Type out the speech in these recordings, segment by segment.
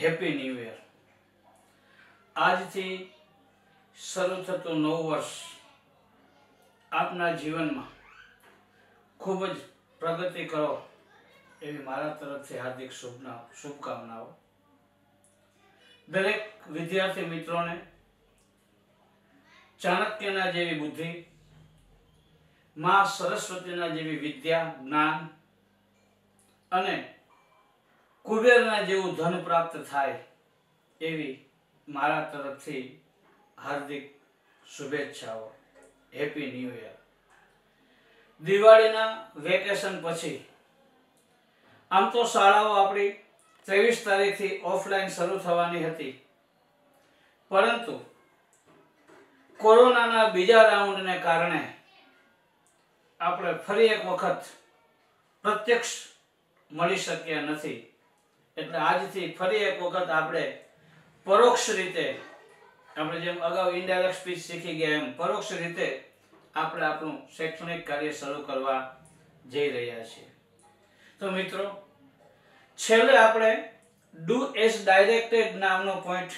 Happy new year આજથી શરૂ થતું નવું વર્ષ આપના જીવનમાં ખૂબ જ પ્રગતિ કરો એવી મારા તરફથી હાર્દિક શુભના શુભકામનાઓ. દરેક વિદ્યાર્થી મિત્રોને ચાણક્યના જેવી બુદ્ધિ, માં સરસ્વતીના જેવી વિદ્યા, જ્ઞાન અને કુબેરના જેવું ધન પ્રાપ્ત થાય એવી મારા તરફથી હાર્દિક શુભેચ્છાઓ. હેપી ન્યૂ યર દિવાળીના વેકેશન પછી, આમ તો શાળાઓ આપણી ત્રેવીસ તારીખથી ઓફલાઈન શરૂ થવાની હતી. પરંતુ કોરોનાના બીજા રાઉન્ડને કારણે આપણે ફરી એક વખત પ્રત્યક્ષ મળી શક્યા નથી. એટલે આજથી ફરી એક વખત આપણે પરોક્ષ રીતે, આપણે જેમ અગાઉ ઇનડાયરેક્ટ સ્પીચ શીખી ગયા એમ, પરોક્ષ રીતે આપણે આપણું શૈક્ષણિક કાર્ય શરૂ કરવા જઈ રહ્યા છીએ. તો મિત્રો, છેલ્લે આપણે ડુ એસ ડાયરેક્ટેડ નામનો પોઈન્ટ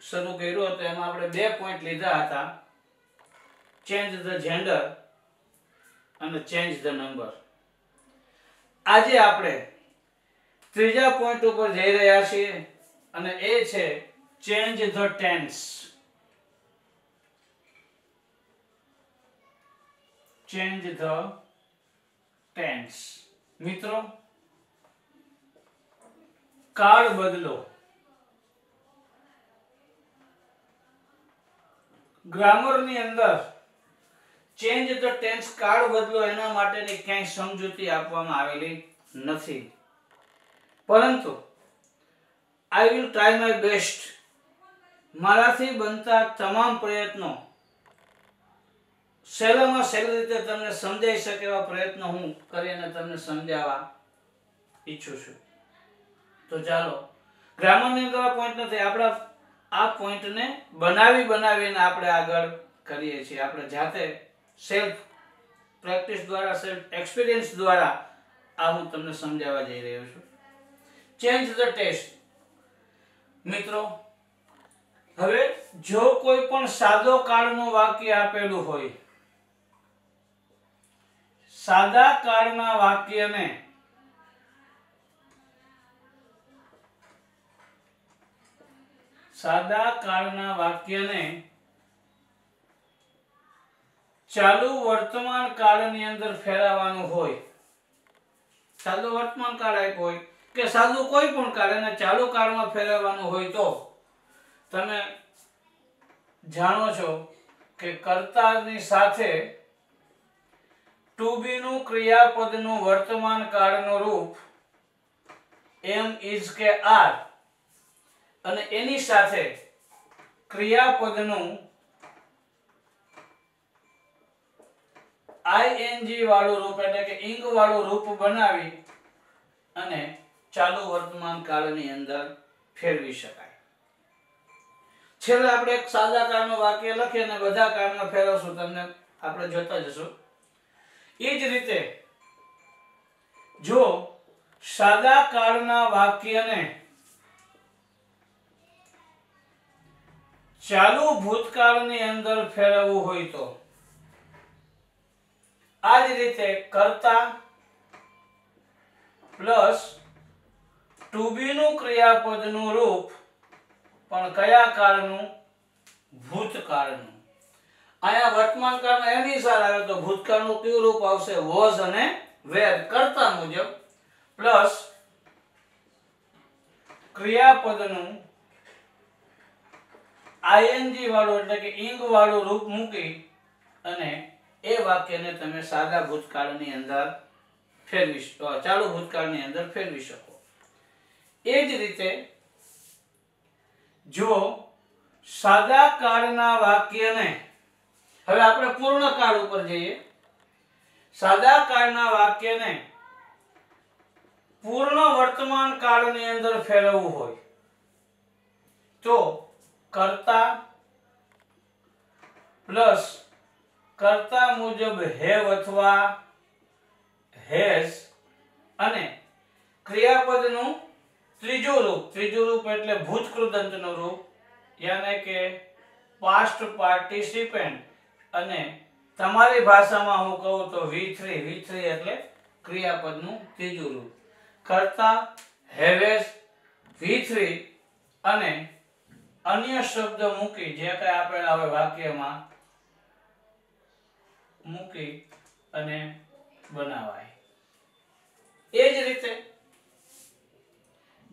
શરૂ કર્યો હતો. એમાં આપણે બે પોઈન્ટ લીધા હતા. ચેન્જ ધ જેન્ડર અને ચેન્જ ધ નંબર આજે આપણે ત્રીજા પોઈન્ટ ઉપર જઈ રહ્યા છીએ અને એ છે change the tense change the tense મિત્રો, કાળ બદલો. ગ્રામરની અંદર ચેન્જ ધ ટેન્સ કાળ બદલો એના માટેની ક્યાંય સમજૂતી આપવામાં આવેલી નથી. પરંતુ I will try my best મારાથી બનતા તમામ પ્રયત્નો સહેલામાં સહેલી રીતે તમને સમજાઈ શકે એવા પ્રયત્નો હું કરીને તમને સમજાવવા ઈચ્છું છું. તો ચાલો, ગ્રામરની અંદર આ પોઈન્ટ નથી, આપણા આ પોઈન્ટને બનાવી બનાવીને આપણે આગળ કરીએ છીએ. આપણે જાતે સેલ્ફ પ્રેક્ટિસ દ્વારા સેલ્ફ એક્સપિરિયન્સ દ્વારા આ હું તમને સમજાવવા જઈ રહ્યો છું. ચેન્જ ધ ટેસ્ટ મિત્રો, હવે જો કોઈ પણ સાદો કાળનું વાક્ય આપેલું હોય, સાદા કાળના વાક્યને સાદા કાળના વાક્યને ચાલુ વર્તમાન કાળની અંદર ફેરવવાનું હોય. ચાલુ વર્તમાન કાળ આપ્યો હોય. કે સાદું કોઈ પણ કાળ ચાલુ કાળમાં ફેરવવાનું હોય તો તમે જાણો છો કે કર્તાની સાથે ટુ ક્રિયાપદનું વર્તમાન કાળનું રૂપ એમ ઇઝ કે આર. અને એની સાથે ક્રિયાપદનું આઈએનજી વાળું રૂપ એટલે કે ઇંગ વાળું રૂપ બનાવી અને ચાલુ વર્તમાન કાળની અંદર ફેરવી શકાય. છેલ્લે આપણે એક સાદા કાળનું વાક્ય લખીએ અને બધા કાળમાં ફેરવશું, તમને આપણે જોતા જશું. એ જ રીતે જો સાદા કાળના વાક્યને ચાલુ ભૂતકાળની અંદર ફેરવવું હોય તો આ જ રીતે કરતા પ્લસ ટુ બી નું ક્રિયાપદનું રૂપ પણ કયા કાળનું? ભૂતકાળનું. અહીંયા વર્તમાન કાળ એની સાર આવે તો ભૂતકાળનું કયું રૂપ આવશે? વોઝ અને વેર કરતા મુજબ. પ્લસ ક્રિયાપદનું આઈએનજી વાળું એટલે કે ઇંગ વાળું રૂપ મૂકી અને એ વાક્યને તમે સાદા ભૂતકાળની અંદર ફેરવી ચાલુ ભૂતકાળની અંદર ફેરવી શકો એ જ રીતે જો સાદા કાળના વાક્યને હવે આપણે પૂર્ણ કાળ ઉપર જઈએ. સાદા કાળના વાક્યને પૂર્ણ વર્તમાન કાળની અંદર ફેરવવું હોય તો કરતા પ્લસ કરતા મુજબ હેવ અથવા હેઝ અને ક્રિયાપદનું ત્રીજું રૂપ ત્રીજું રૂપ એટલે ભૂતકૃદંતનું રૂપ, યાને કે પાસ્ટ પાર્ટિસિપેન્ટ અને તમારી ભાષામાં હું કહું તો વી થ્રી વી થ્રી એટલે ક્રિયાપદનું ત્રીજું રૂપ. કરતા હેવેસ વી થ્રી અને અન્ય શબ્દ મૂકી, જે કઈ આપેલા હોય વાક્યમાં મૂકી અને બનાવાય. એ જ રીતે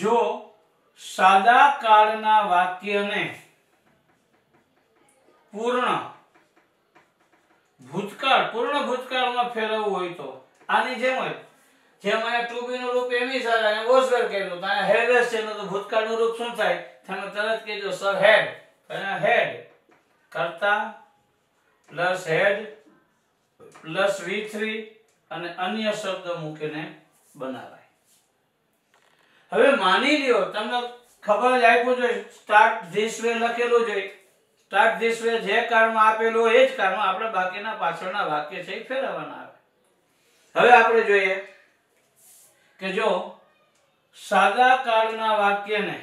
જો સાદા કાળના વાક્યને પૂર્ણ ભૂતકાળ, પૂર્ણ ભૂતકાળમાં ફેરવવું હોય તો, આની જેમ હોય જેમ અહીંયા ટુ નું રૂપ એમી સર અને વોઝવેર કર્યું તો અહીંયા હેવેસ છે, એનું તો ભૂતકાળનું રૂપ શું થાય? તમે તરત કહેજો, સર, હેડ. અહીંયા હેડ કરતા plus had plus V three અને અન્ય શબ્દ મૂકીને બનાવાય. હવે માની લ્યો, તમને ખબર જ આપ્યું જોઈએ સ્ટાર્ટ ધીસ વે લખેલું જોઈએ સ્ટાર્ટ ધીસ વે જે કાળમાં આપેલું એ જ કાળમાં આપણે બાકીના પાછળના વાક્ય છે એ ફેરવવાના આવે. હવે આપણે જોઈએ કે જો સાદા કાળના વાક્યને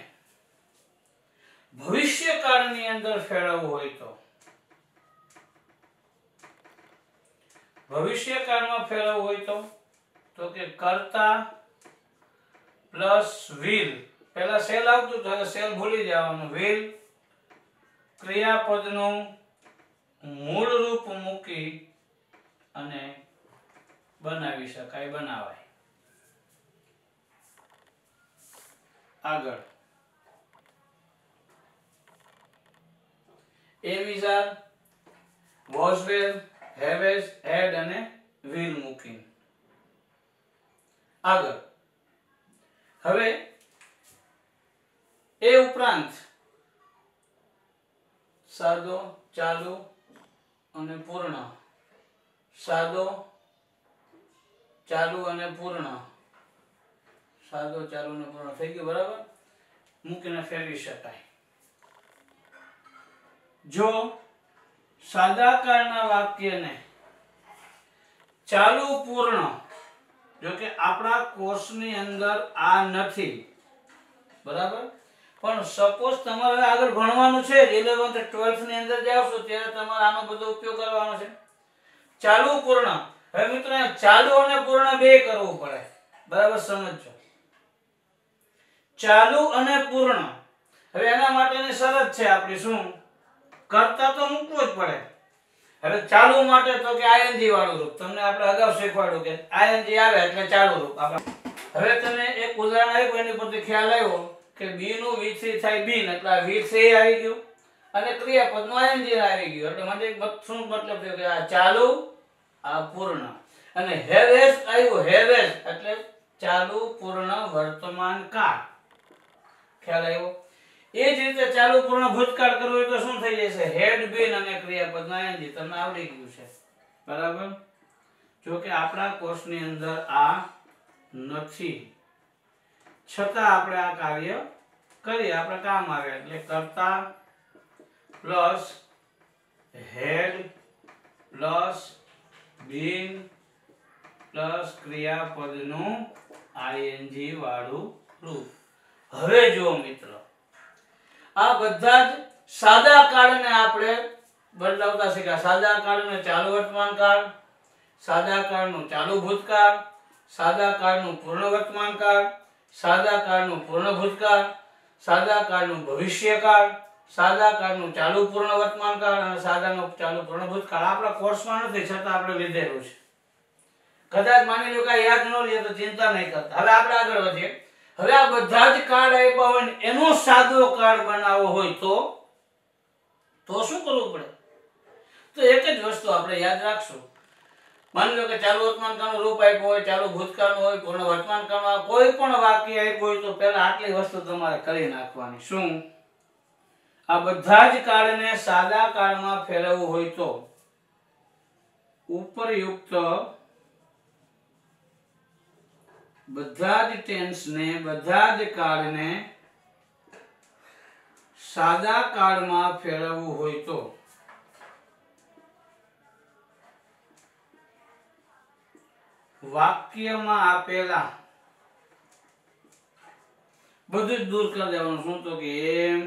ભવિષ્ય કાળની અંદર ફેરવવું હોય તો ભવિષ્ય કાળમાં ફેરવવું હોય તો તો કે કરતા પ્લસ વિલ. પહેલા સેલ આવતું તો સેલ ભૂલી જવાનું. વિલ ક્રિયાપદનું મૂળ રૂપ મૂકી અને બનાવી શકાય, બનાવાય. આગળ. એ વિઝા વોઝવેલ હેવેઝ, હેડ અને વિલ મૂકીને. આગળ. હવે, એ ઉપરાંત સાદો, ચાલુ અને પૂર્ણ. સાદો, ચાલુ અને પૂર્ણ. સાદો, ચાલુ અને પૂર્ણ થઈ ગયું, બરાબર? મૂકીને ફેરવી શકાય. જો સાદા કાળના વાક્યને ચાલુ, પૂર્ણ જો કે આપણા કોર્સની અંદર આ નથી. બરાબર? પણ સપોઝ તમારે આગળ ભણવાનું છે ઇલેવન્થ ટ્વેલ્થની અંદર જાવશો ત્યારે તમારે આનો બધો ઉપયોગ કરવાનો છે. ચાલુ પૂર્ણ. હવે મિત્રો ચાલુ અને પૂર્ણ બે કરવું પડે. બરાબર? સમજજો. ચાલુ અને પૂર્ણ. હવે એના માટેની શરત છે આપણી, શું? કરતા તો મૂકવું જ પડે. હવે ચાલુ માટે તો કે આઈએનજી વાળું રૂપ. તમને આપણે અગાઉ શીખવાડ્યું કે આઈએનજી આવે એટલે ચાલુ રૂપ. હવે તમે એક ઉદાહરણ આપ્યું, એની પરથી ખ્યાલ આવ્યો કે બી નું વી થાય બીન એટલે આ વી થ્રી આવી ગયું અને ક્રિયાપદનું આઈએનજી આવી ગયું. એટલે મને શું મતલબ થયો કે આ ચાલુ, આ પૂર્ણ. અને હેવેસ આવ્યું હેવેસ એટલે ચાલુ, પૂર્ણ, વર્તમાન, કાળ. ખ્યાલ આવ્યો? એ જ રીતે ચાલુ પૂર્ણ ભૂતકાળ કરવું એટલે શું થઈ જશે? હેડ, બીન અને ક્રિયાપદ. ના એનજી તમને આવડી ગયું છે. બરાબર? જો કે આપણા કોર્સની અંદર આ નથી. છતાં આપણે આ કાર્ય કરીએ. આપણે કામ આવે એટલે કરતા plus had plus been plus ક્રિયાપદનું ING વાળું રૂપ. હવે જુઓ મિત્રો આ બધા જ સાદા કાળને આપણે બદલાવતા શીખ્યા. સાદા કાળને ચાલુ વર્તમાન કાળ, સાદા કાળનું ચાલુ ભૂતકાળ, સાદા કાળનું પૂર્ણ વર્તમાન કાળ, સાદા કાળનું પૂર્ણ ભૂતકાળ, સાદા કાળનું ભવિષ્યકાળ સાદા કાળનું ચાલુ પૂર્ણ વર્તમાન કાળ અને સાદાનું ચાલુ પૂર્ણ ભૂતકાળ. આપણા કોર્સમાં નથી, છતાં આપણે લીધેલું છે. કદાચ માની લો કે યાદ ન લઈએ તો ચિંતા નહીં કરતા. હવે આપણે આગળ વધીએ. હવે આ બધા જ કાર્ડ આપ્યા હોય એનો સાદો કાર્ડ બનાવવો હોય તો તો શું કરવું પડે? તો એક જ વસ્તુ આપણે યાદ રાખશું. માની લો કે ચાલુ વર્તમાન કાળનું રૂપ આપ્યું હોય, ચાલુ ભૂતકાળનું હોય, પૂર્ણ વર્તમાન કાળનું કોઈ પણ વાક્ય આપ્યું હોય તો પહેલા આટલી વસ્તુ તમારે કરી નાખવાની. શું? આ બધા જ કાળને સાદા કાળમાં ફેરવવું હોય તો ઉપરયુક્ત બધા જ ટેન્સને બધા જ કાળને સાદા કાળમાં ફેરવવું હોય તો. વાક્યમાં આપેલા બધું જ દૂર કરી દેવાનું. શું તો કે એમ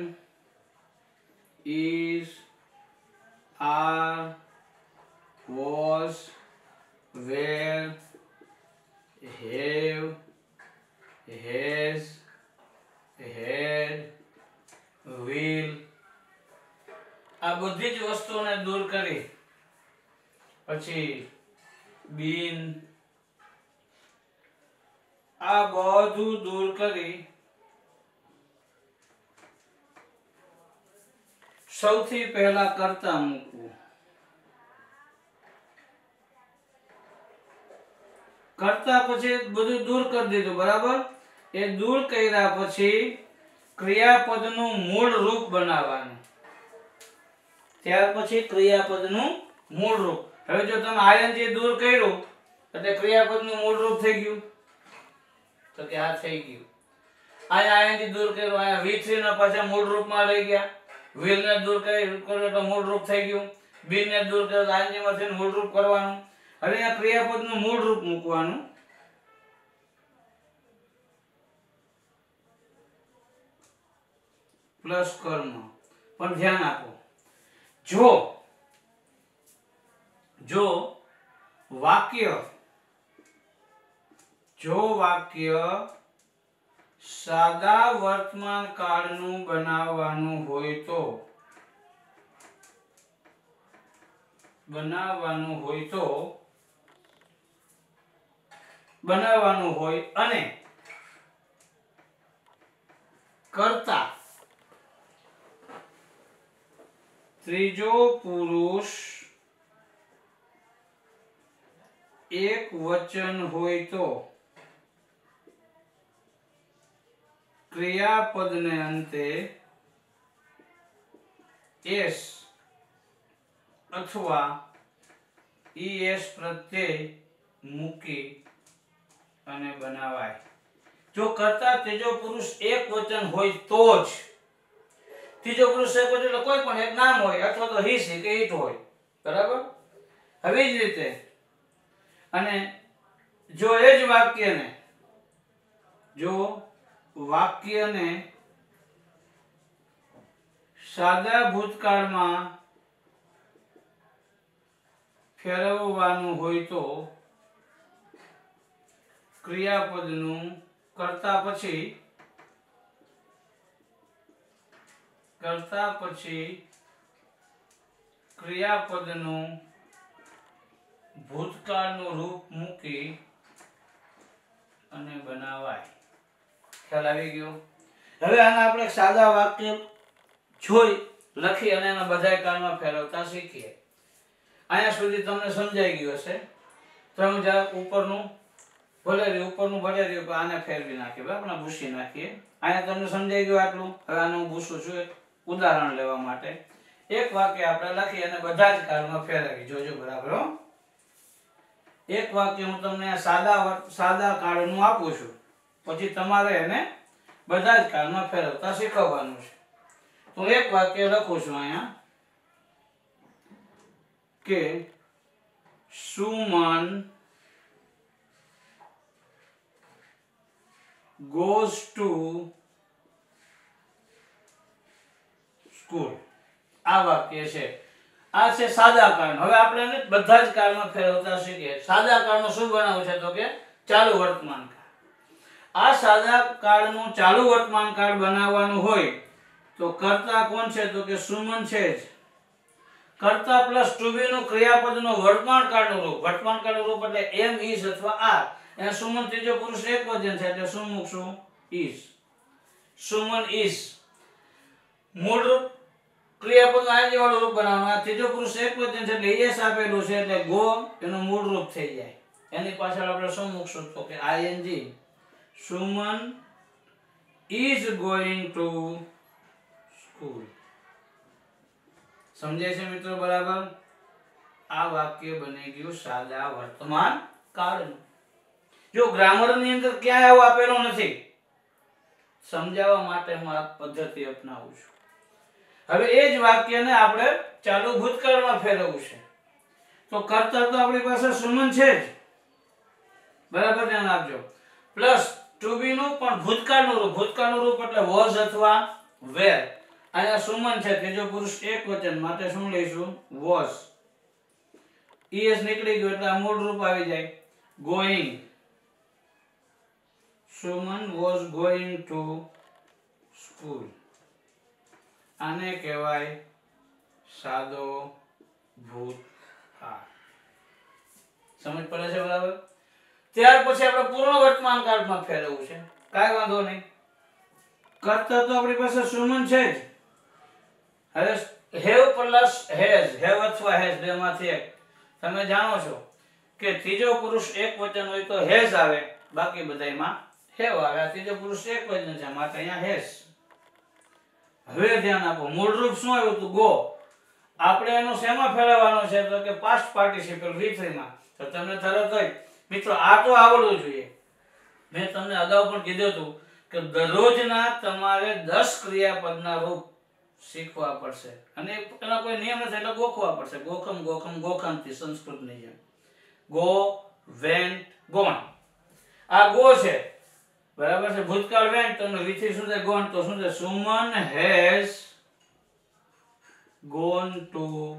પછી બિન આ બધું દૂર કરી સૌથી પહેલા કરતા મૂકવું. કરતા પછી બધું દૂર કરી દીધું, બરાબર? એ દૂર કર્યા પછી ક્રિયાપદનું મૂળ રૂપ બનાવવાનું. ત્યાર પછી ક્રિયાપદનું મૂળ રૂપ. હવે જો તમે આયનથી દૂર કર્યું, એટલે ક્રિયાપદનું મૂળ રૂપ થઈ ગયું. તો કે આ થઈ ગયું. અહીંયા આયનથી દૂર કર્યું અહીંયા વી થ્રી પાછા મૂળ રૂપમાં લઈ ગયા. વ્હીલ ને દૂર કર્યું તો મૂળ રૂપ થઈ ગયું. બી ને દૂર કર્યું તો આયનમાંથી મૂળ રૂપ કરવાનું. હવે આ ક્રિયાપદનું મૂળ રૂપ મૂકવાનું. પ્લસ કર્મ. પણ ધ્યાન આપો. જો જો વાક્ય જો વાક્ય સાદા વર્તમાન કાળનું બનાવવાનું હોય તો, બનાવવાનું હોય તો, બનાવવાનું હોય અને કરતા ત્રીજો પુરુષ એક વચન હોય તો ક્રિયાપદને અંતે એસ અથવા ઈએસ પ્રત્યય મૂકી અને બનાવાય. જો કરતા ત્રીજો પુરુષ એક વચન હોય તો જ, ત્રીજો પુરુષ એક વચન કોઈ પણ એક નામ હોય અથવા તો હિસ કે ઈટ હોય. બરાબર? હવે જ રીતે અને જો એ જ વાક્યને, જો વાક્યને સાદા ભૂતકાળમાં ફેરવવાનું હોય તો ક્રિયાપદનું કરતા પછી કરતા પછી ક્રિયાપદનું ભૂતકાળનું રૂપ મૂકી અને બનાવાય. ખ્યાલ આવી ગયો? હવે આના આપણે સાદા વાક્ય જોઈ લખી અને એના બધા કાળમાં ફેરવતા શીખીએ. અહીંયા સુધી તમને સમજાઈ ગયું હશે. ત્રણ જરા ઉપરનું ભલે રહ્યું ઉપરનું ભલે રહ્યું આને ફેરવી નાખીએ આપણે ભૂસી નાખીએ. અહીંયા તમને સમજાઈ ગયું આટલું? હવે આને હું ભૂસું છું ઉદાહરણ લેવા માટે. એક વાક્ય આપણે લખી અને બધા જ કાળમાં ફેરવી. જોજો બરાબર, હો. એક વાક્ય હું તમને સાદા સાદા કાળનું આપું છું. પછી તમારે એને બધા જ કાળમાં ફેરવતા શીખવવાનું છે. તો એક વાક્ય લખું છું અહીંયા કે સુમન goes to school. આ વાક્ય છે. આ છે સાદા કારણ. હવે આપણે એને બધા જ કાળમાં ફેરવતા શીખીએ. સાદા કાળનું શું બનાવવું છે તો કે ચાલુ વર્તમાન કાળ. આ સાદા કાળનું ચાલુ વર્તમાન કાળ બનાવવાનું હોય તો કર્તા કોણ છે તો કે સુમન છે જ. કર્તા પ્લસ ટુ બી નું ક્રિયાપદનું વર્તમાન કાળનું રૂપ. વર્તમાન કાળનું રૂપ એટલે એમ ઈસ અથવા આર. એને સુમન ત્રીજો પુરુષ એક વચન છે એટલે શું? ઈસ સુમન ઈસ મૂળ ક્રિયાપદ આજ વાળું રૂપ બનાવવાનું. આ ત્રીજો પુરુષ એક છે એટલે એસ આપેલું છે એટલે ગો એનું મૂળ રૂપ થઈ જાય. એની પાછળ આપણે શું મૂકશું તો કે ING Suman is going to school સમજાય છે મિત્રો બરાબર? આ વાક્ય બની ગયું સાદા વર્તમાન કાળનું. જો ગ્રામરની અંદર ક્યાંય આવું આપેલું નથી. સમજાવવા માટે હું આ પદ્ધતિ અપનાવું છું. હવે એ જ વાક્યને આપણે ચાલુ ભૂતકાળમાં ફેરવવું છે. તો કર્તા તો આપણી પાસે સુમન છે જ. બરાબર ધ્યાન આપજો. પ્લસ ટુ બી નું પણ ભૂતકાળનું રૂપ ભૂતકાળનું રૂપ એટલે વોઝ અથવા વેર અહીંયા સુમન છે ત્રીજો પુરુષ એક વચન માટે શું લઈશું? વોઝ ઈએસ નીકળી ગયું એટલે મૂળ રૂપ આવી જાય. Going Suman was going to school આને કહેવાય સાદો ભૂતકાળ સમજ પડે છે બરાબર? ત્યાર પછી આપણે પૂર્ણ વર્તમાન કાળમાં ફેરવવું છે. કાંઈ વાંધો નહીં. કરતા તો આપણી પાસે સુમન છે જ. હવે હેવ પ્લસ હેઝ હેવ અથવા હેઝ બેમાંથી એક. તમે જાણો છો કે ત્રીજો પુરુષ એક વચન હોય તો હેઝ આવે. બાકી બધાયમાં હેવ આવે. ત્રીજો પુરુષ એક વચન છે. માટે અહીંયા હેઝ હવે ધ્યાન આપો. મૂળરૂપ શું આવ્યું હતું? ગો. આપણે એનો શેમાં ફેરવવાનો છે? તો કે પાસ્ટ પાર્ટિસિપલ V3 તો તમને તરત જ, મિત્રો, આ તો આવડવું જોઈએ. મેં તમને અગાઉ પણ કીધું હતું કે દરરોજના તમારે દસ ક્રિયાપદના રૂપ શીખવા પડશે. અને એના કોઈ નિયમ નથી, એટલે ગોખવા પડશે. ગોખમ ગોખમ ગોખમથી સંસ્કૃતની જેમ ગો, વેન્ટ ગોન આ ગો છે. બરાબર છે? ભૂતકાળ વેન્ટ તો વિથી શું છે? ગોન તો શું છે? Suman has gone to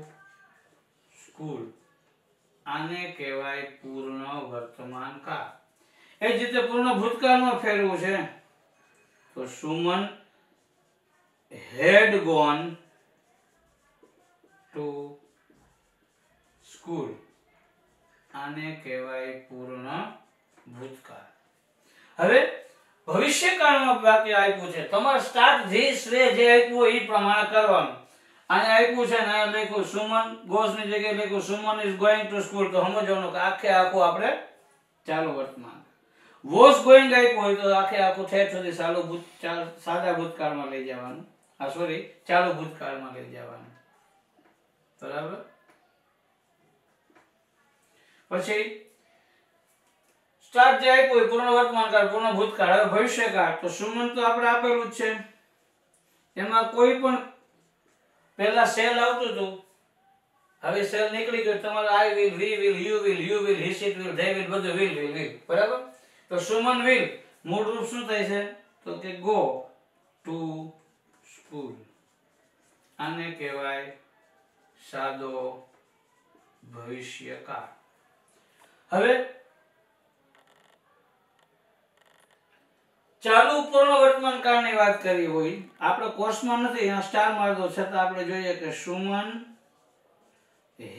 school. આને કહેવાય પૂર્ણ વર્તમાન કાળ. એ જ રીતે પૂર્ણ ભૂતકાળમાં ફેરવું છે. તો Suman had gone to school. આને કહેવાય પૂર્ણ ભૂતકાળ. હવે ભવિષ્યકાળમાં વાક્ય આપ્યું છે. તમારે સ્ટાર્ટ જે શ્રેય જે આપ્યું એ પ્રમાણે કરવાનું. આને આપ્યું છે ને લખ્યું, સુમન ગોસની જગ્યાએ લખ્યું, Suman is going to school તો સમજવાનું કે આખે આખું આપણે ચાલુ વર્તમાન. વોઝ ગોઈંગ આપ્યું હોય તો આખે આખું ઠેઠ સુધી ચાલુ ભૂત સાદા ભૂતકાળમાં લઈ જવાનું. આ સોરી ચાલુ ભૂતકાળમાં લઈ જવાનું. બરાબર? પછી સ્ટાર્ટ જે આપ્યું હોય, પૂર્ણ વર્તમાન કાળ પૂર્ણ ભૂતકાળ. હવે ભવિષ્યકાળ. તો સુમન તો આપણે આપેલું જ છે. એમાં કોઈ પણ પહેલા સેલ આવતું હતું. હવે સેલ નીકળી ગયો. તમારે I will we will you will you will his it will they will બધું વિલ વિલ વિલ બરાબર? તો સુમન વિલ મૂળ રૂપ શું થાય છે? તો કે ગો ટુ સ્કૂલ આને કહેવાય સાદો ભવિષ્યકાળ. હવે ચાલુ પૂર્ણ વર્તમાન કાળની વાત કરી હોય, આપણે કોર્સમાં નથી અહીંયા સ્ટાર મારતો છતાં આપણે જોઈએ કે સુમન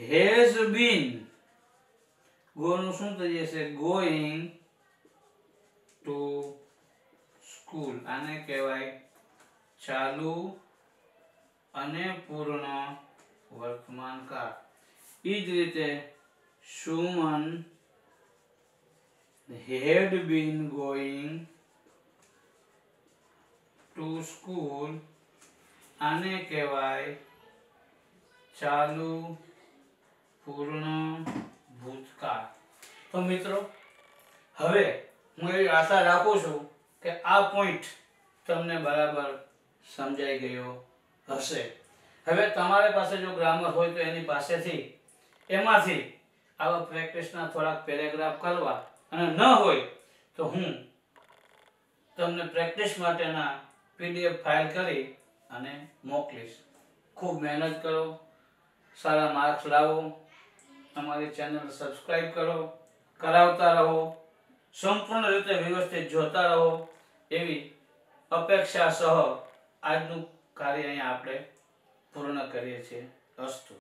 હેઝ બીન ગોનું શું થઈ જશે? ગોઈંગ ટુ સ્કૂલ આને કહેવાય ચાલુ અને પૂર્ણ વર્તમાન કાળ. એ જ રીતે Suman had been going to school આને કહેવાય ચાલુ પૂર્ણ ભૂતકાળ. તો મિત્રો, હવે હું એવી આશા રાખું છું કે આ પોઈન્ટ તમને બરાબર સમજાઈ ગયો હશે. હવે તમારી પાસે જો ગ્રામર હોય તો એની પાસેથી, એમાંથી આવા પ્રેક્ટિસના થોડાક પેરેગ્રાફ કરવા. અને ન હોય તો હું તમને પ્રેક્ટિસ માટેના પીડીએફ ફાઇલ કરી અને મોકલીશ. ખૂબ મહેનત કરો, સારા માર્ક્સ લાવો, અમારી ચેનલ સબસ્ક્રાઈબ કરો, કરાવતા રહો, સંપૂર્ણ રીતે વ્યવસ્થિત જોતા રહો, એવી અપેક્ષા સહ આજનું કાર્ય અહીંયા આપણે પૂર્ણ કરીએ છીએ. અસ્તુ.